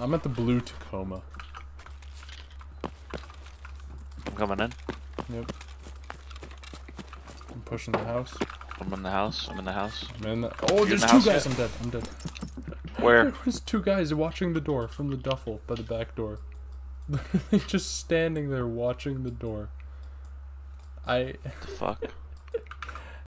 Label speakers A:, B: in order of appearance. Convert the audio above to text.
A: I'm at the blue Tacoma.
B: I'm coming in.
A: Yep. I'm pushing the house.
B: I'm in the house. I'm in the house.
A: I'm in the. Oh,
B: in
A: there's
B: the
A: two guys. I'm dead. I'm dead.
B: Where?
A: There's two guys watching the door from the duffel by the back door. Literally just standing there watching the door. I
B: The fuck?